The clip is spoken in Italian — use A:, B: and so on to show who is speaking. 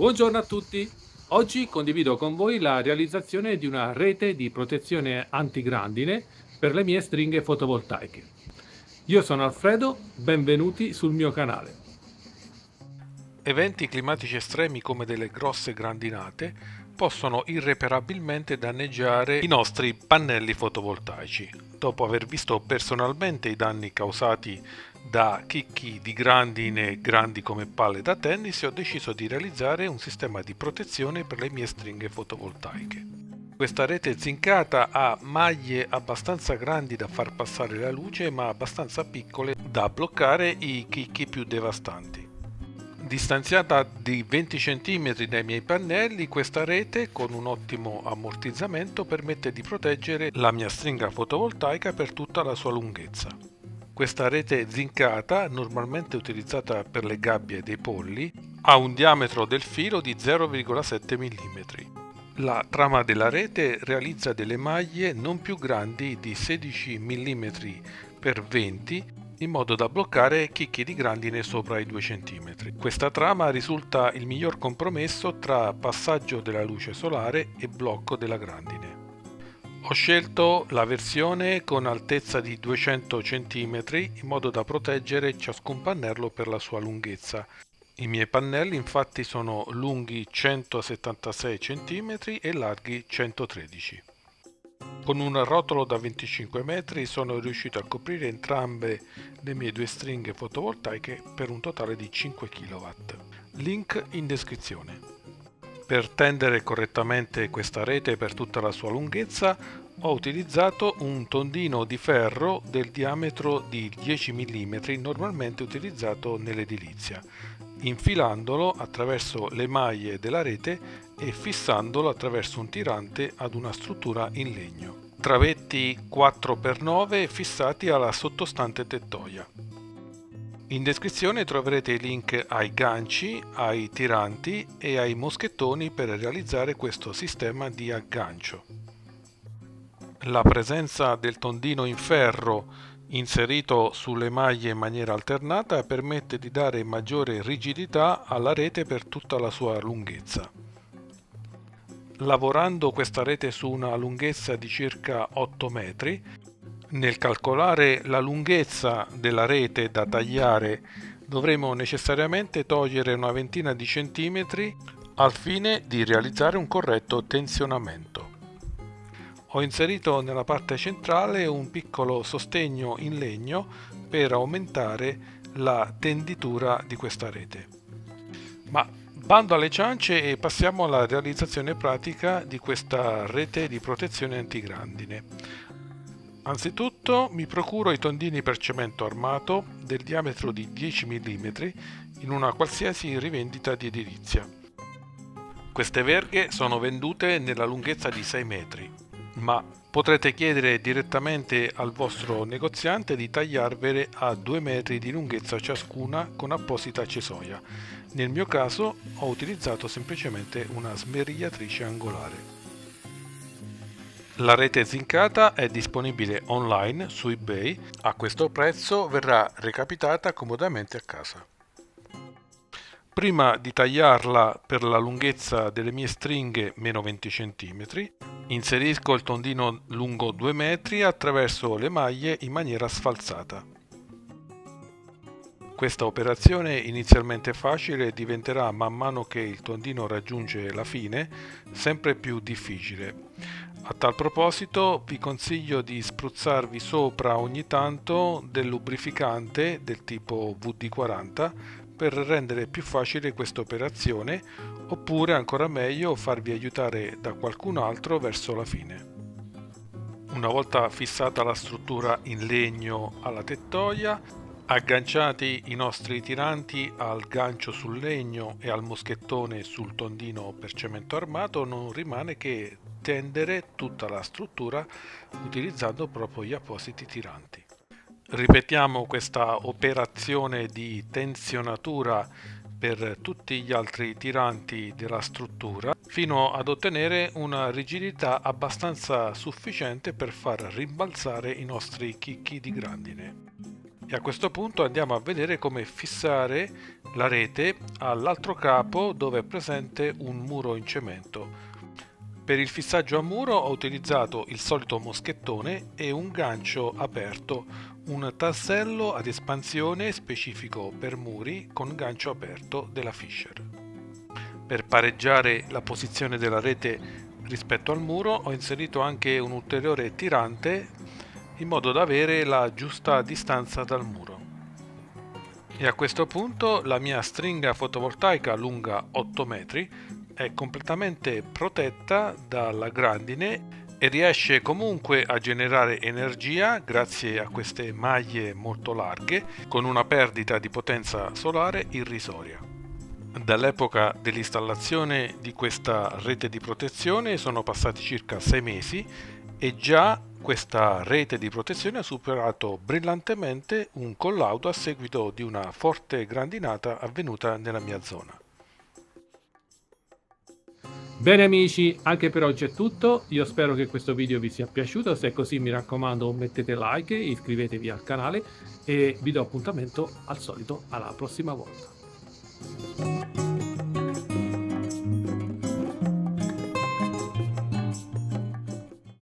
A: Buongiorno a tutti! Oggi condivido con voi la realizzazione di una rete di protezione antigrandine per le mie stringhe fotovoltaiche. Io sono Alfredo, benvenuti sul mio canale.
B: Eventi climatici estremi come delle grosse grandinate possono irreparabilmente danneggiare i nostri pannelli fotovoltaici. Dopo aver visto personalmente i danni causati da chicchi di grandine grandi come palle da tennis ho deciso di realizzare un sistema di protezione per le mie stringhe fotovoltaiche. Questa rete zincata ha maglie abbastanza grandi da far passare la luce ma abbastanza piccole da bloccare i chicchi più devastanti. Distanziata di 20 cm dai miei pannelli, questa rete con un ottimo ammortizzamento permette di proteggere la mia stringa fotovoltaica per tutta la sua lunghezza. Questa rete zincata, normalmente utilizzata per le gabbie dei polli, ha un diametro del filo di 0,7 mm. La trama della rete realizza delle maglie non più grandi di 16 mm x 20 in modo da bloccare chicchi di grandine sopra i 2 cm. Questa trama risulta il miglior compromesso tra passaggio della luce solare e blocco della grandine. Ho scelto la versione con altezza di 200 cm in modo da proteggere ciascun pannello per la sua lunghezza. I miei pannelli infatti sono lunghi 176 cm e larghi 113 con un rotolo da 25 metri sono riuscito a coprire entrambe le mie due stringhe fotovoltaiche per un totale di 5 kW. Link in descrizione. Per tendere correttamente questa rete per tutta la sua lunghezza ho utilizzato un tondino di ferro del diametro di 10 mm normalmente utilizzato nell'edilizia, infilandolo attraverso le maglie della rete e fissandolo attraverso un tirante ad una struttura in legno. Travetti 4x9 fissati alla sottostante tettoia. In descrizione troverete i link ai ganci, ai tiranti e ai moschettoni per realizzare questo sistema di aggancio. La presenza del tondino in ferro inserito sulle maglie in maniera alternata permette di dare maggiore rigidità alla rete per tutta la sua lunghezza lavorando questa rete su una lunghezza di circa 8 metri. Nel calcolare la lunghezza della rete da tagliare dovremo necessariamente togliere una ventina di centimetri al fine di realizzare un corretto tensionamento. Ho inserito nella parte centrale un piccolo sostegno in legno per aumentare la tenditura di questa rete. Ma Bando alle ciance e passiamo alla realizzazione pratica di questa rete di protezione antigrandine. Anzitutto mi procuro i tondini per cemento armato del diametro di 10 mm in una qualsiasi rivendita di edilizia. Queste verghe sono vendute nella lunghezza di 6 metri, ma potrete chiedere direttamente al vostro negoziante di tagliarvele a 2 metri di lunghezza ciascuna con apposita cesoia nel mio caso ho utilizzato semplicemente una smerigliatrice angolare. La rete zincata è disponibile online su eBay, a questo prezzo verrà recapitata comodamente a casa. Prima di tagliarla per la lunghezza delle mie stringhe meno 20 cm, inserisco il tondino lungo 2 metri attraverso le maglie in maniera sfalsata. Questa operazione inizialmente facile diventerà man mano che il tondino raggiunge la fine sempre più difficile. A tal proposito vi consiglio di spruzzarvi sopra ogni tanto del lubrificante del tipo VD40 per rendere più facile questa operazione oppure ancora meglio farvi aiutare da qualcun altro verso la fine. Una volta fissata la struttura in legno alla tettoia Agganciati i nostri tiranti al gancio sul legno e al moschettone sul tondino per cemento armato non rimane che tendere tutta la struttura utilizzando proprio gli appositi tiranti. Ripetiamo questa operazione di tensionatura per tutti gli altri tiranti della struttura fino ad ottenere una rigidità abbastanza sufficiente per far rimbalzare i nostri chicchi di grandine. E a questo punto andiamo a vedere come fissare la rete all'altro capo dove è presente un muro in cemento. Per il fissaggio a muro ho utilizzato il solito moschettone e un gancio aperto, un tassello ad espansione specifico per muri con gancio aperto della Fisher. Per pareggiare la posizione della rete rispetto al muro ho inserito anche un ulteriore tirante in modo da avere la giusta distanza dal muro. E a questo punto la mia stringa fotovoltaica lunga 8 metri è completamente protetta dalla grandine e riesce comunque a generare energia grazie a queste maglie molto larghe con una perdita di potenza solare irrisoria. Dall'epoca dell'installazione di questa rete di protezione sono passati circa 6 mesi e già questa rete di protezione ha superato brillantemente un collaudo a seguito di una forte grandinata avvenuta nella mia zona.
A: Bene amici, anche per oggi è tutto, io spero che questo video vi sia piaciuto, se è così mi raccomando mettete like, iscrivetevi al canale e vi do appuntamento al solito alla prossima volta.